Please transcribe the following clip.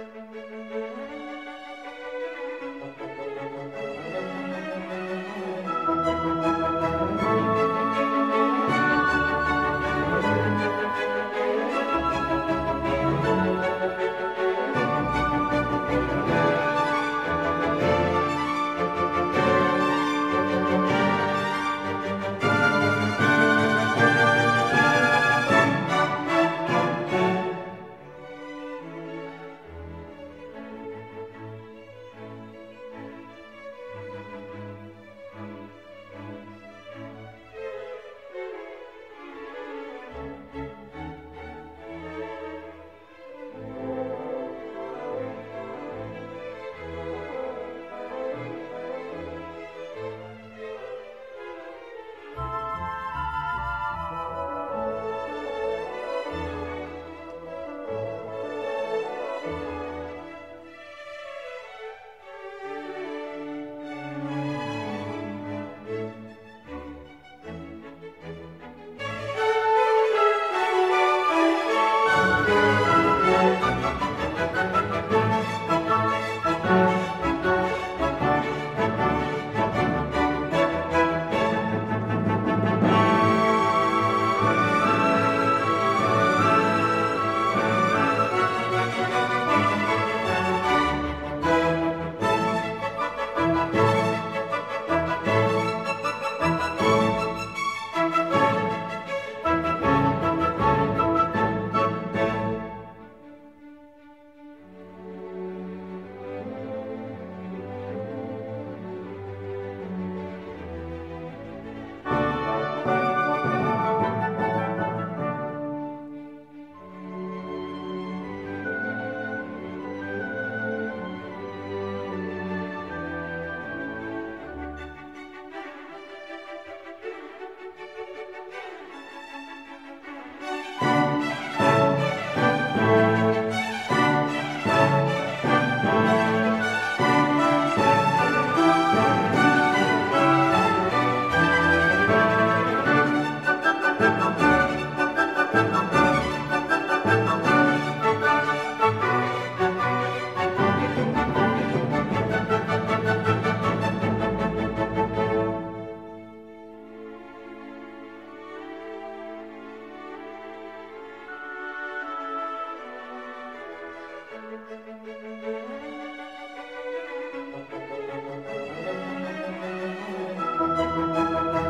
Música Thank you.